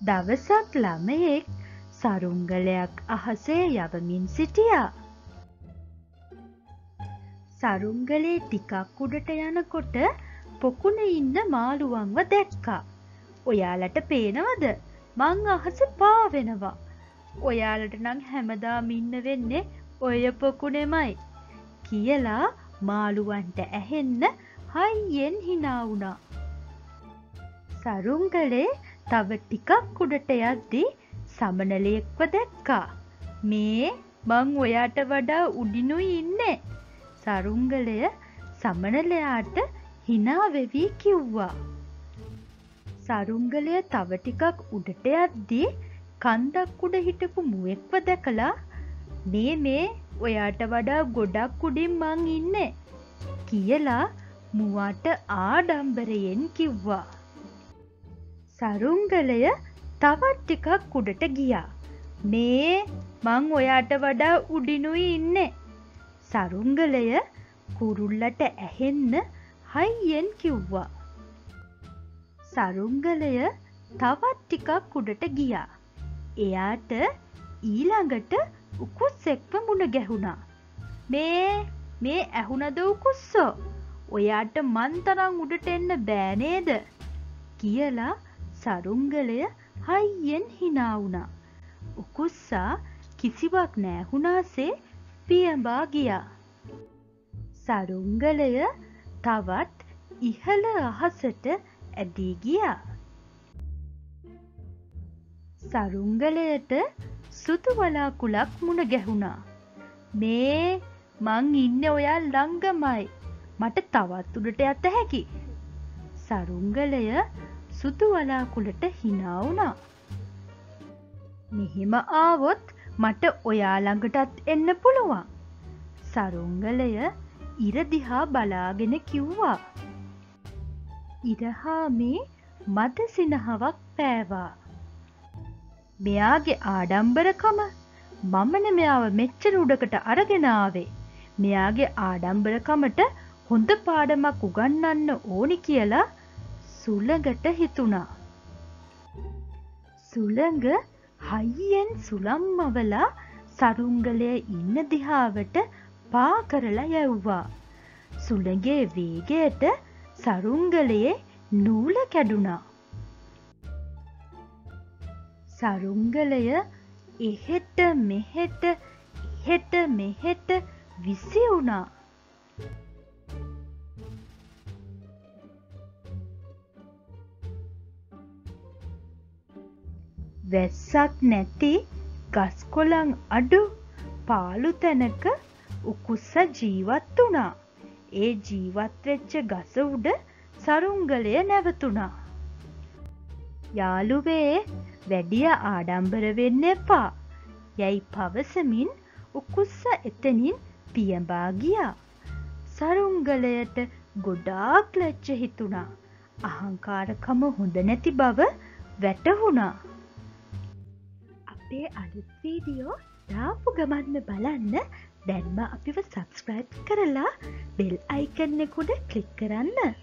දවසක් ළමයෙක් සරුංගලයක් අහසේ යවමින් සිටියා. සරුංගලේ ටිකක් උඩට යනකොට පොකුණ ඉන්න මාළුවන්ව දැක්කා. ඔයාලට පේනවද මං අහස පාවෙනවා. ඔයාලට නං හැමදාම ඉන්න වෙන්නේ ඔය පොකුණෙමයි. කියලා මාළුවන්ට ඇහෙන්න හයියෙන් හිනාවුණා. සරුංගලේ තව ටිකක් උඩට යද්දී සමනලයෙක්ව දැක්කා. මේ මං ඔයාට වඩා උඩිනුයි ඉන්නේ. සරුංගලය සමනලයාට හිනාවෙවී කිව්වා. සරුංගලය තව ටිකක් උඩට යද්දී කන්දක් උඩ හිටපු මුවෙක්ව දැකලා මේ මේ ඔයාට වඩා ගොඩක් උඩින් මං ඉන්නේ කියලා මුවාට ආඩම්බරයෙන් කිව්වා. සරුංගලය තවත් ටිකක් උඩට ගියා. මේ මං ඔයාට වඩා උඩිනුයි ඉන්නේ. සරුංගලය කුරුල්ලට ඇහෙන්න හයියෙන් කිව්වා. සරුංගලය තවත් ටිකක් උඩට ගියා. එයාට ඊළඟට උකුස් එක්ව මුණ ගැහුණා. මේ මේ ඇහුනද උකුස්සෝ ඔයාට මන්තරං උඩට එන්න බෑනේද කියලා සරුංගලය හයියෙන් හිනාවුණා. උකුස්සා කිසිවක් නෑහුණාසේ පියඹා ගියා. සරුංගලය තවත් ඉහළ අහසට ඇදී ගියා. සරුංගලයට සුතු වලාකුලක් මුණ ගැහුණා. මේ මං ඉන්න ඔයා ළංගමයි මට තවත් උඩට ඇත හැකි. සරුංගලය සුතු වලාකුලට හිනාවුණා. මෙහෙම ආවොත් මට ඔයා ළඟටත් එන්න පුළුවන්. සරුංගලය ඉරදිහා බලාගෙන කිව්වා. ඉරහා මේ මද සිනහවක් පෑවා. මෙයාගේ ආඩම්බරකම මමන මෙයාව මෙච්චර උඩකට අරගෙනාවේ. මෙයාගේ ආඩම්බරකමට හොඳ පාඩමක් උගන්නන්න ඕනි කියලා සුළඟට හිතුණා. සුළඟ හයියෙන් සුළම්මවලා සරුංගලය ඉන්න දිහාවට පා කරලා යැව්වා. සුළගේ වේගයට සරුංගලයේ නූල කැඩුනා. සරුංගලය එහෙට මෙහෙට එහෙට මෙහෙට විසි වුණා. වැස්සක් නැති ගස්කොලං අඩු පාලු තැනක උකුස්ස ජීවත් වුණා. ඒ ජීවත්වෙච්ච ගස උඩ සරුංගලය නැවතුණා. යාළුවේ වැඩිය ආඩම්බර වෙන්න එපා යැයි පවසමින් උකුස්ස එතනින් පියඹා ගියා. සරුංගලයට ගොඩාක් ලැච්ච හිතුණා. අහංකාරකම හොඳ නැති බව වැටහුණා. අපේ අලුත් වීඩියෝ දාපු ගමන්න බලන්න දැන්ම අපිව සබස්ක්‍රයිබ් කරලා බෙල් අයිකන්නෙකුඩ කලික් කරන්න.